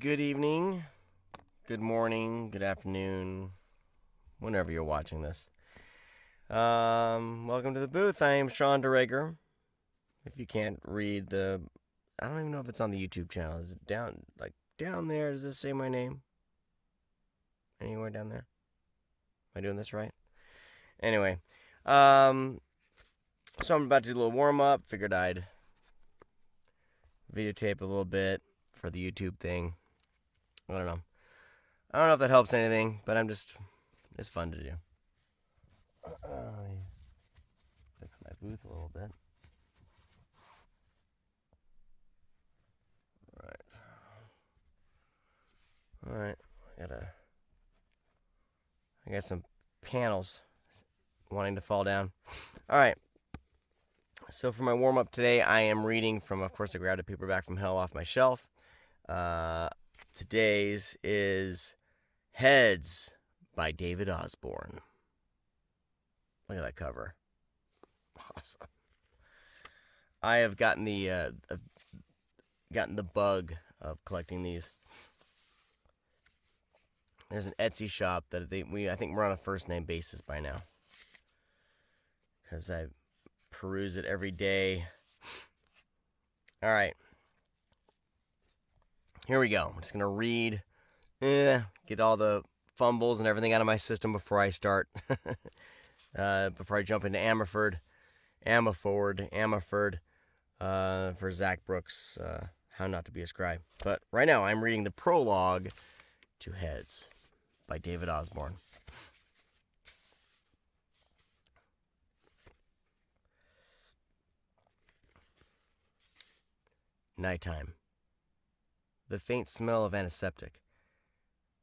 Good evening, good morning, good afternoon, whenever you're watching this. Um, welcome to the booth. I am Sean Duregger. If you can't read the, I don't even know if it's on the YouTube channel. Is it down, like down there? Does it say my name? Anywhere down there? Am I doing this right? Anyway, um, so I'm about to do a little warm up. Figured I'd videotape a little bit for the YouTube thing. I don't know. I don't know if that helps anything, but I'm just, it's fun to do. Uh, fix my booth a little bit. Alright. Alright, I gotta, I got some panels wanting to fall down. Alright. So for my warm up today, I am reading from, of course, I grabbed a paperback from hell off my shelf. Uh, today's is Heads by David Osborn. Look at that cover. Awesome. I have gotten the uh, gotten the bug of collecting these. There's an Etsy shop that they we I think we're on a first name basis by now. Cuz I peruse it every day. All right. Here we go. I'm just going to read, eh, get all the fumbles and everything out of my system before I start, uh, before I jump into Ammerford, Ammerford, Ammerford, uh, for Zach Brooks, uh, How Not to Be a Scribe. But right now I'm reading the prologue to Heads by David Osborn. Nighttime. The faint smell of antiseptic.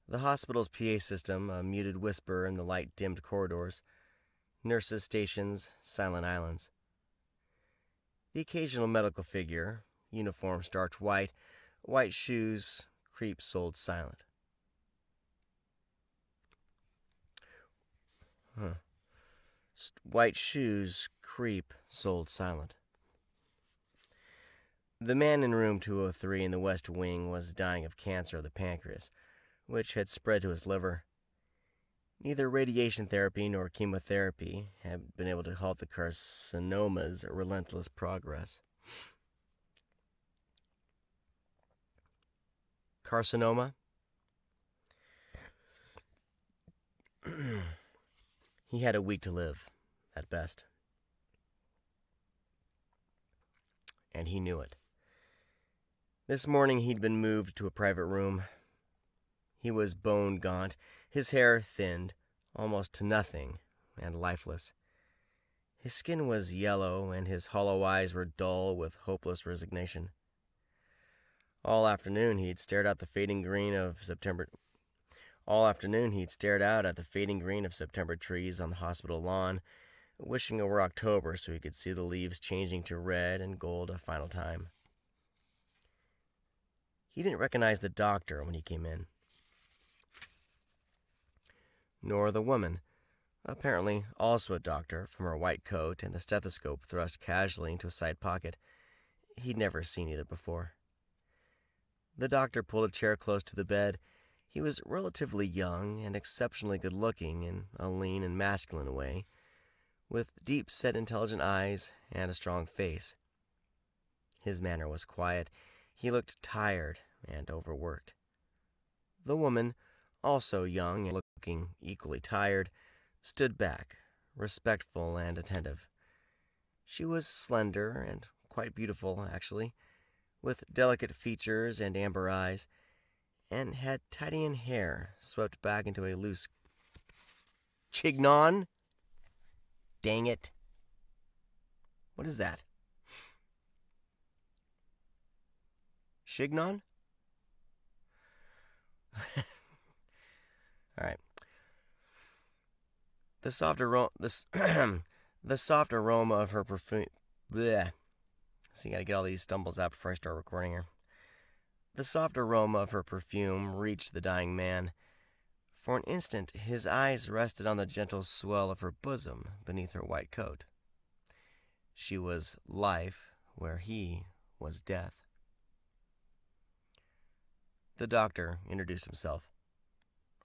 The hospital's PA system, a muted whisper in the light dimmed corridors. Nurses' stations, silent islands. The occasional medical figure, uniform starched white, white shoes, creep sold silent. Huh. White shoes, creep sold silent. The man in room 203 in the West Wing was dying of cancer of the pancreas, which had spread to his liver. Neither radiation therapy nor chemotherapy had been able to halt the carcinoma's relentless progress. Carcinoma? he had a week to live, at best. And he knew it. This morning he'd been moved to a private room. He was bone gaunt, his hair thinned, almost to nothing, and lifeless. His skin was yellow, and his hollow eyes were dull with hopeless resignation. All afternoon he'd stared out the fading green of September. All afternoon he'd stared out at the fading green of September trees on the hospital lawn, wishing it were October so he could see the leaves changing to red and gold a final time. He didn't recognize the doctor when he came in. Nor the woman, apparently also a doctor, from her white coat and the stethoscope thrust casually into a side pocket. He'd never seen either before. The doctor pulled a chair close to the bed. He was relatively young and exceptionally good looking in a lean and masculine way, with deep set intelligent eyes and a strong face. His manner was quiet. He looked tired and overworked. The woman, also young and looking equally tired, stood back, respectful and attentive. She was slender and quite beautiful, actually, with delicate features and amber eyes, and had tidying hair swept back into a loose chignon. Dang it. What is that? Chignon? All right. The soft aroma, the, the soft aroma of her perfume. Bleh. So you got to get all these stumbles out before I start recording her. The soft aroma of her perfume reached the dying man. For an instant, his eyes rested on the gentle swell of her bosom beneath her white coat. She was life where he was death. The doctor introduced himself.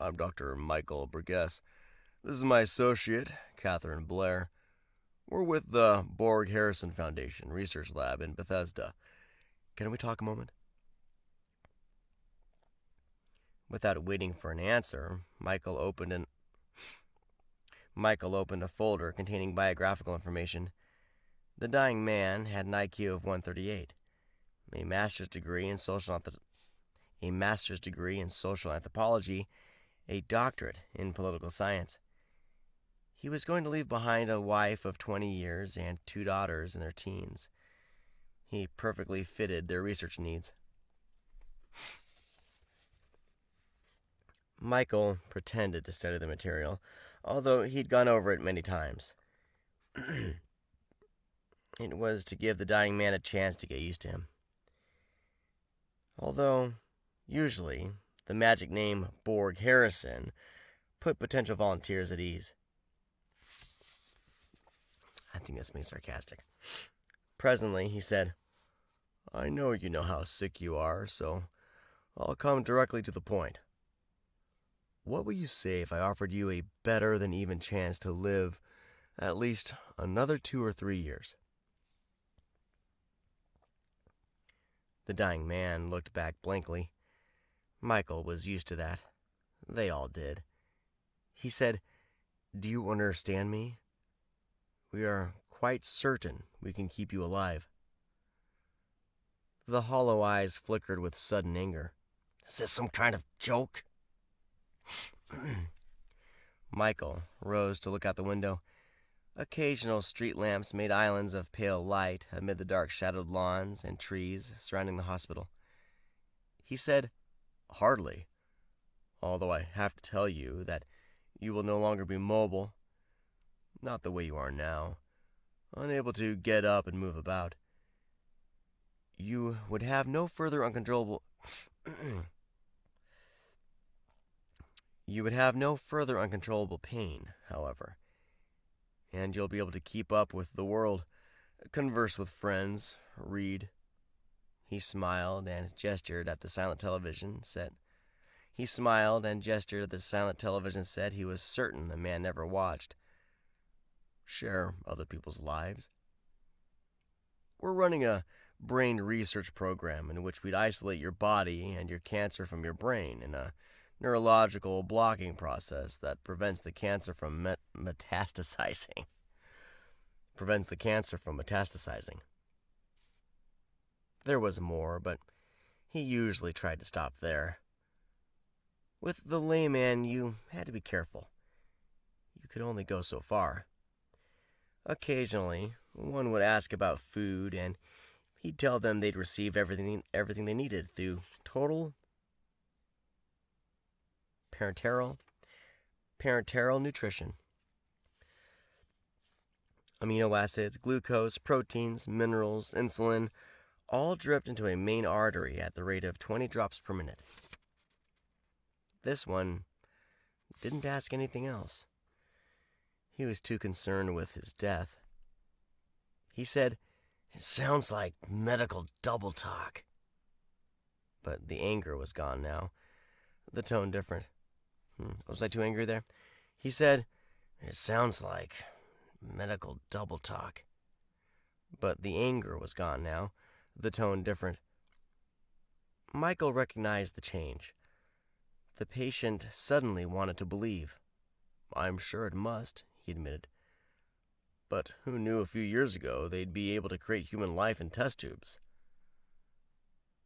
I'm Dr. Michael Burgess. This is my associate, Catherine Blair. We're with the Borg Harrison Foundation Research Lab in Bethesda. Can we talk a moment? Without waiting for an answer, Michael opened an Michael opened a folder containing biographical information. The dying man had an IQ of 138, a master's degree in social a master's degree in social anthropology, a doctorate in political science. He was going to leave behind a wife of 20 years and two daughters in their teens. He perfectly fitted their research needs. Michael pretended to study the material, although he'd gone over it many times. it was to give the dying man a chance to get used to him. Although, usually, the magic name Borg Harrison put potential volunteers at ease. I think that's me sarcastic. Presently, he said, I know you know how sick you are, so I'll come directly to the point. What would you say if I offered you a better than even chance to live at least another two or three years? The dying man looked back blankly. Michael was used to that. They all did. He said, Do you understand me? We are quite certain we can keep you alive. The hollow eyes flickered with sudden anger. Is this some kind of joke? Michael rose to look out the window. Occasional street lamps made islands of pale light amid the dark shadowed lawns and trees surrounding the hospital. He said, Hardly. Although I have to tell you that you will no longer be mobile. Not the way you are now, unable to get up and move about. You would have no further uncontrollable. You would have no further uncontrollable pain, however, and you'll be able to keep up with the world, converse with friends, read. He smiled and gestured at the silent television set. He smiled and gestured at the silent television set he was certain the man never watched. Share other people's lives. We're running a brain research program in which we'd isolate your body and your cancer from your brain in a neurological blocking process that prevents the cancer from met- metastasizing. prevents the cancer from metastasizing. There was more, but he usually tried to stop there. With the layman, you had to be careful. You could only go so far. Occasionally, one would ask about food, and he'd tell them they'd received everything, everything they needed through total parenteral, parenteral nutrition. Amino acids, glucose, proteins, minerals, insulin, all dripped into a main artery at the rate of 20 drops per minute. This one didn't ask anything else. He was too concerned with his death. He said, It sounds like medical double talk. But the anger was gone now, the tone different. Hmm, was I too angry there? He said, It sounds like medical double talk. But the anger was gone now, the tone different. Michael recognized the change. The patient suddenly wanted to believe. I'm sure it must, he admitted. But who knew a few years ago they'd be able to create human life in test tubes?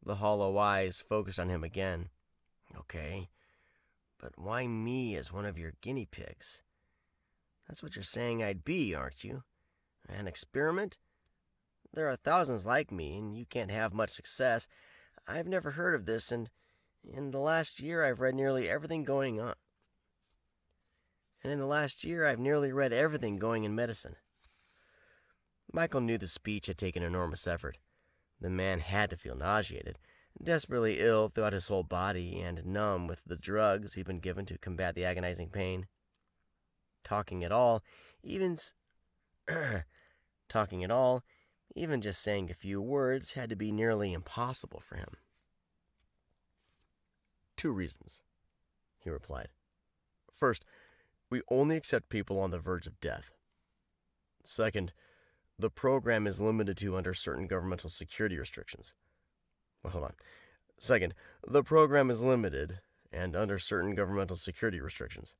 The hollow eyes focused on him again. Okay, but why me as one of your guinea pigs? That's what you're saying I'd be, aren't you? An experiment? There are thousands like me, and you can't have much success. I've never heard of this, and in the last year I've read nearly everything going on. And in the last year I've nearly read everything going in medicine. Michael knew the speech had taken enormous effort. The man had to feel nauseated, desperately ill throughout his whole body and numb with the drugs he'd been given to combat the agonizing pain. Talking at all, even talking at all, even just saying a few words had to be nearly impossible for him. Two reasons, he replied. First, we only accept people on the verge of death. Second, the program is limited to under certain governmental security restrictions. Well, hold on. Second, the program is limited and under certain governmental security restrictions.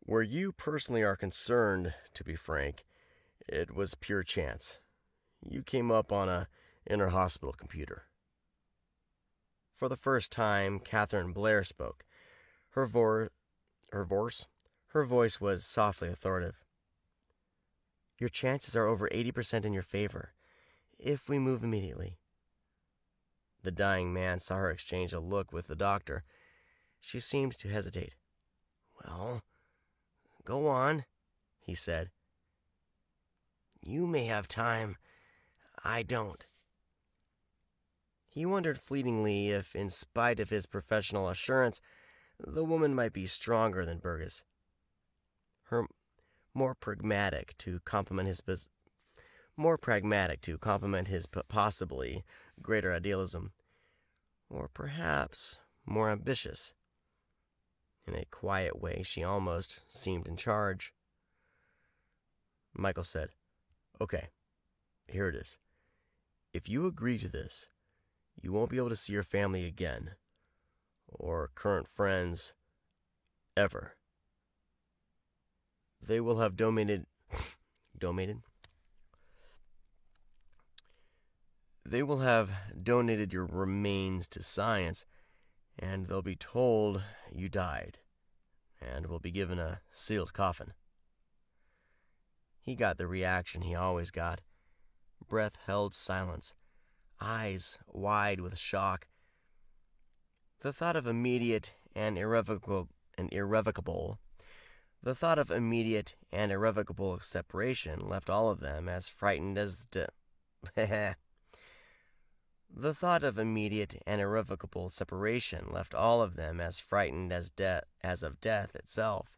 Where you personally are concerned, to be frank, it was pure chance. You came up on a inter-hospital computer. For the first time, Catherine Blair spoke. Her, vor- her voice, her voice was softly authoritative. Your chances are over 80% in your favor, if we move immediately. The dying man saw her exchange a look with the doctor. She seemed to hesitate. Well, go on, he said. You may have time. I don't. He wondered fleetingly if, in spite of his professional assurance, the woman might be stronger than Burgess. Her more pragmatic to complement his more pragmatic to complement his possibly greater idealism, or perhaps more ambitious. In a quiet way, she almost seemed in charge. Michael said, Okay, here it is. If you agree to this, you won't be able to see your family again, or current friends, ever. They will have donated. donated? They will have donated your remains to science, and they'll be told you died, and will be given a sealed coffin. He got the reaction he always got breath held silence, eyes wide with shock. The thought of immediate and irrevocable and irrevocable the thought of immediate and irrevocable separation left all of them as frightened as the The thought of immediate and irrevocable separation left all of them as frightened as death as of death itself.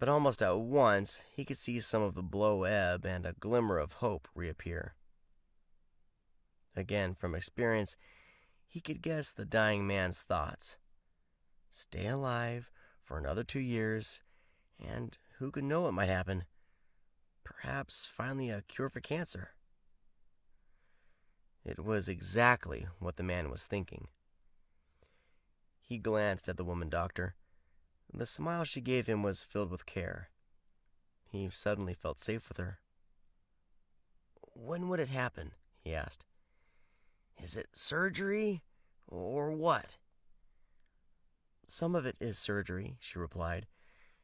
But almost at once he could see some of the blow ebb and a glimmer of hope reappear. Again, from experience, he could guess the dying man's thoughts. Stay alive for another two years, and who could know what might happen? Perhaps finally a cure for cancer. It was exactly what the man was thinking. He glanced at the woman doctor. The smile she gave him was filled with care. He suddenly felt safe with her. When would it happen? he asked. Is it surgery or what? Some of it is surgery, she replied.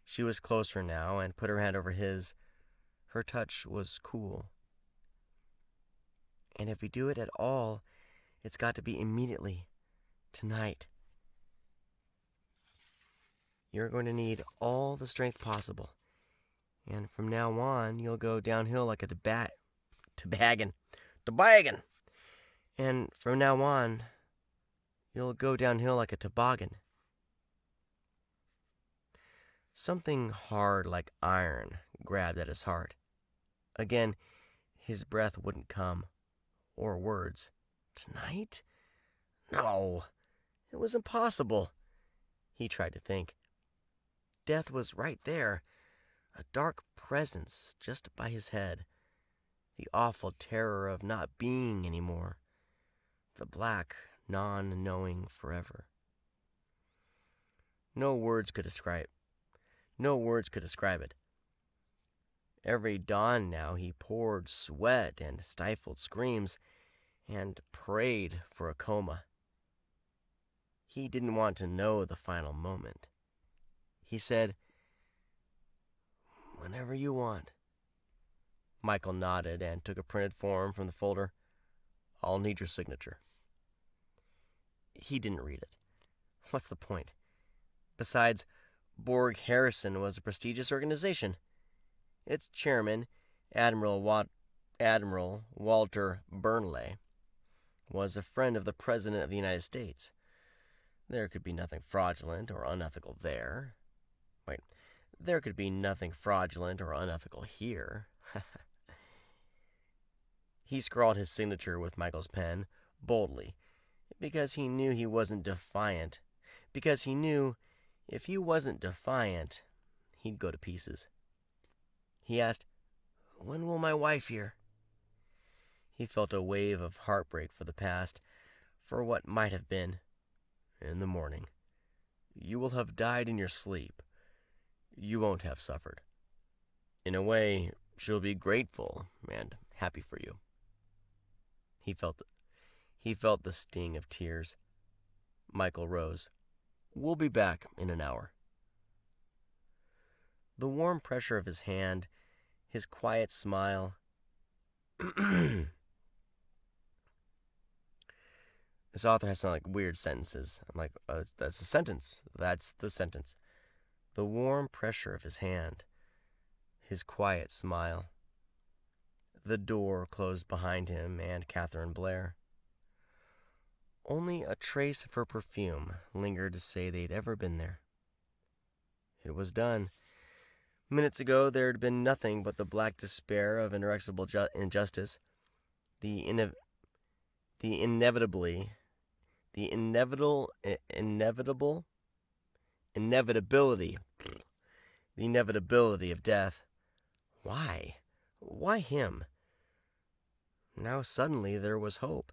She was closer now and put her hand over his. Her touch was cool. And if we do it at all, it's got to be immediately. Tonight. You're going to need all the strength possible. And from now on, you'll go downhill like a toba- toboggan. Toboggan! And from now on, you'll go downhill like a toboggan. Something hard like iron grabbed at his heart. Again, his breath wouldn't come, or words. Tonight? No, it was impossible. He tried to think. Death was right there, a dark presence just by his head. The awful terror of not being anymore. The black, non knowing forever. No words could describe no words could describe it. Every dawn now he poured sweat and stifled screams and prayed for a coma. He didn't want to know the final moment. He said, Whenever you want. Michael nodded and took a printed form from the folder. I'll need your signature. He didn't read it. What's the point? Besides, Borg Harrison was a prestigious organization. Its chairman, Admiral, Wat- Admiral Walter Burnley, was a friend of the President of the United States. There could be nothing fraudulent or unethical there. Wait, there could be nothing fraudulent or unethical here. he scrawled his signature with Michael's pen, boldly. because he knew he wasn't defiant, because he knew if he wasn't defiant, he'd go to pieces. He asked, When will my wife hear? He felt a wave of heartbreak for the past, for what might have been. In the morning, you will have died in your sleep. You won't have suffered. In a way, she'll be grateful and happy for you. He felt he felt the sting of tears. Michael rose. We'll be back in an hour. The warm pressure of his hand, his quiet smile. this author has some like weird sentences. I'm like, uh, that's a sentence. That's the sentence. The warm pressure of his hand, his quiet smile. The door closed behind him and Catherine Blair. Only a trace of her perfume lingered to say they'd ever been there. It was done. Minutes ago, there had been nothing but the black despair of inexorable ju- injustice, the ine- the inevitably, the inevitable, inevitable, inevitability, the inevitability of death. Why? Why him? Now suddenly there was hope.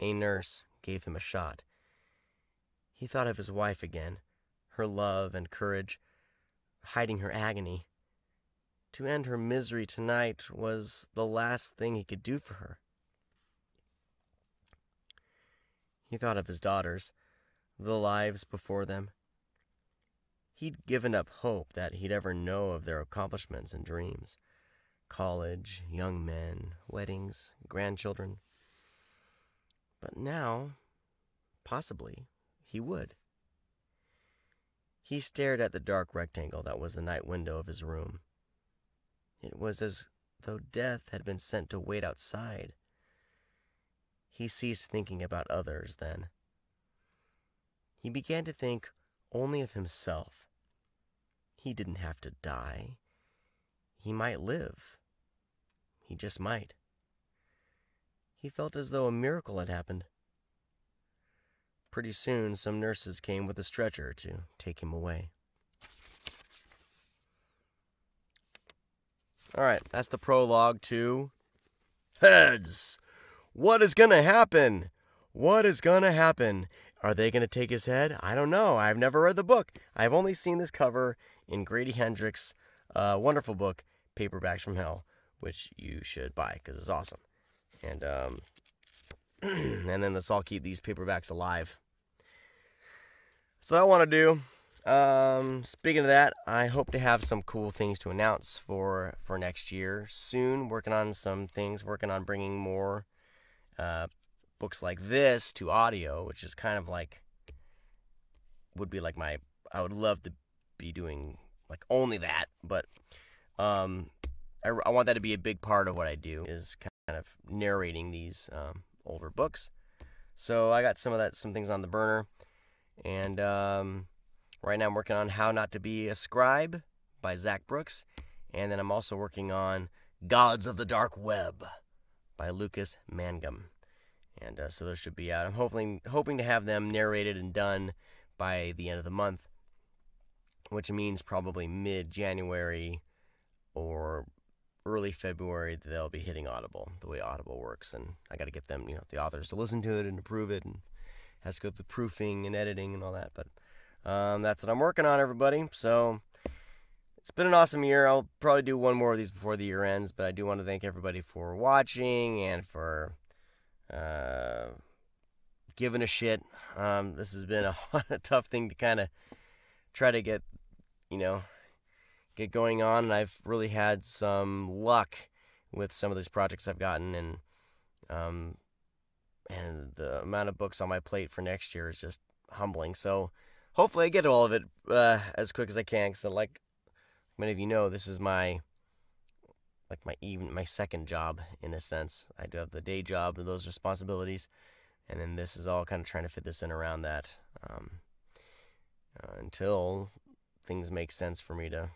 A nurse gave him a shot. He thought of his wife again, her love and courage, hiding her agony. To end her misery tonight was the last thing he could do for her. He thought of his daughters, the lives before them. He'd given up hope that he'd ever know of their accomplishments and dreams college, young men, weddings, grandchildren. But now, possibly, he would. He stared at the dark rectangle that was the night window of his room. It was as though death had been sent to wait outside. He ceased thinking about others then. He began to think only of himself. He didn't have to die. He might live. He just might. He felt as though a miracle had happened. Pretty soon, some nurses came with a stretcher to take him away. All right, that's the prologue to Heads. What is going to happen? What is going to happen? Are they going to take his head? I don't know. I've never read the book. I've only seen this cover in Grady Hendrix' uh, wonderful book, Paperbacks from Hell, which you should buy because it's awesome and um, and then let's all keep these paperbacks alive. So I want to do. Um, speaking of that, I hope to have some cool things to announce for for next year soon. Working on some things. Working on bringing more uh, books like this to audio, which is kind of like would be like my. I would love to be doing like only that, but um, I, I want that to be a big part of what I do. Is kind of narrating these um, older books. So I got some of that, some things on the burner, and um, right now I'm working on How Not to Be a Scribe by Zach Brooks, and then I'm also working on Gods of the Dark Web by Lucas Mangum, and uh, so those should be out. I'm hoping hoping to have them narrated and done by the end of the month, which means probably mid January or early February they'll be hitting Audible, the way Audible works, and I got to get them, you know, the authors to listen to it and approve it, and has to go through the proofing and editing and all that. But um, that's what I'm working on, everybody. So it's been an awesome year. I'll probably do one more of these before the year ends, but I do want to thank everybody for watching and for uh, giving a shit. Um, this has been a, a tough thing to kind of try to get, you know, get going on, and I've really had some luck with some of these projects I've gotten, and um, and the amount of books on my plate for next year is just humbling. So hopefully I get to all of it uh, as quick as I can. Because like many of you know, this is my like my even my second job in a sense. I do have the day job and those responsibilities, and then this is all kind of trying to fit this in around that um, uh, until things make sense for me to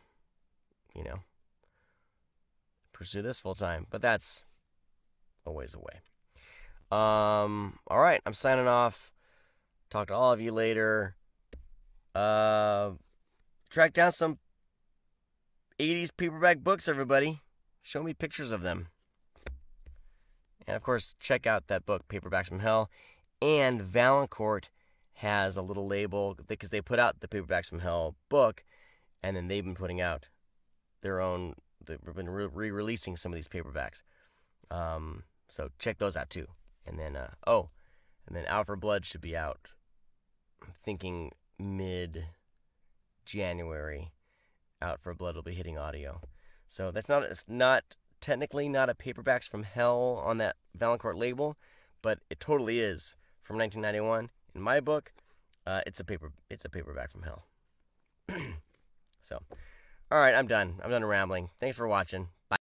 you know, pursue this full time. But that's a ways away. Um, all right, I'm signing off. Talk to all of you later. Uh, track down some 80s paperback books, everybody. Show me pictures of them. And of course, check out that book, Paperbacks from Hell. And Valancourt has a little label because they put out the Paperbacks from Hell book, and then they've been putting out their own. They've been re-releasing some of these paperbacks. Um, so check those out too. And then, uh, oh, and then Out for Blood should be out. I'm thinking mid January. Out for Blood will be hitting audio. So that's not it's not technically not a paperbacks from hell on that Valancourt label, but it totally is from 1991 in my book. Uh, it's a paper it's a paperback from hell. so, all right, I'm done. I'm done rambling. Thanks for watching.